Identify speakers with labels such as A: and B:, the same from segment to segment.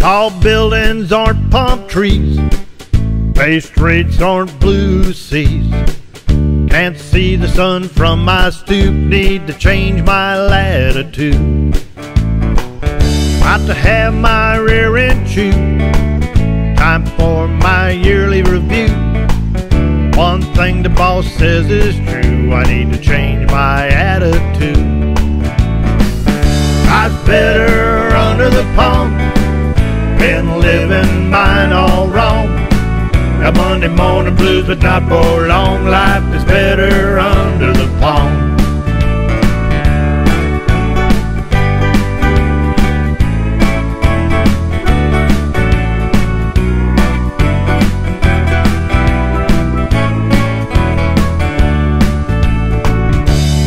A: Tall buildings aren't palm trees. Bay streets aren't blue seas. Can't see the sun from my stoop. Need to change my latitude. About to have my rear end chewed. Time for my yearly review. One thing the boss says is true. I need to change my attitude. Life's better under the palm. Been living mine all wrong. Got Monday morning blues, but not for long. Life is better under the palm.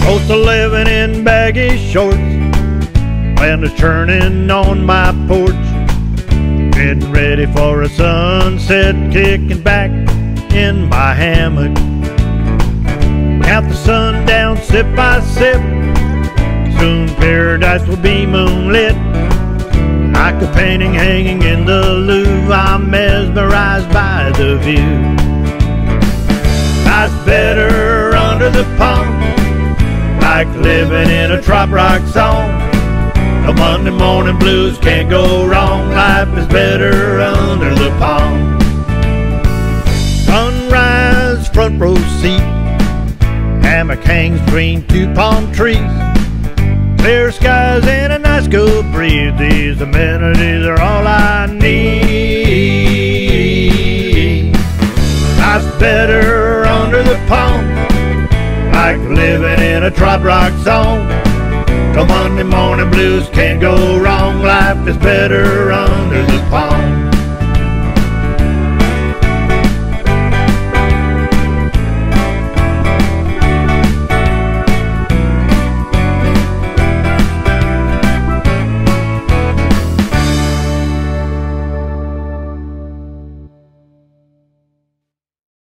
A: Close to living in baggy shorts. Land is churning on my porch. Getting ready for a sunset, kicking back in my hammock. Count the sun down sip by sip. Soon paradise will be moonlit. Like a painting hanging in the Louvre, I'm mesmerized by the view. Life's better under the palm, like living in a trop rock song. The Monday morning blues can't go wrong. Life is better under the palm. Sunrise, front row seat. Hammock hangs between two palm trees. Clear skies and a nice cool breeze. These amenities are all I need. Life's better under the palm. Like living in a trop rock song. Monday morning blues can't go wrong. Life is better under